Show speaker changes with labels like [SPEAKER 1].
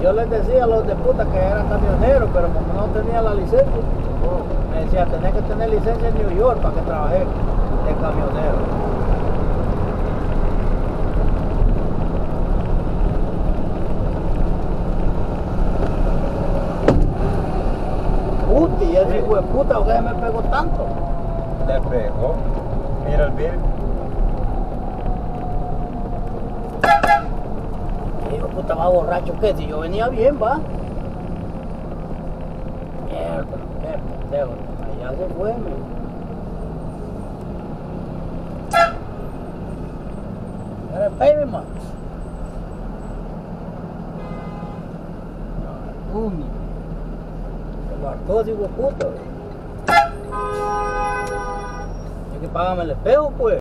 [SPEAKER 1] yo les decía a los de puta que eran camioneros, pero como no tenía la licencia, me decía, tenés que tener licencia en New York para que trabaje de camionero. Puti, ese hijo de puta, ¿por qué me pegó tanto?
[SPEAKER 2] Le pegó. Mira el vidrio.
[SPEAKER 1] Va borracho, ¿qué? Si yo venía bien, va. Mierda, qué pendejo, allá se fue, me. Baby, man. Uno. Se lo hartó de puta. Hay que pagarme el espejo, pues.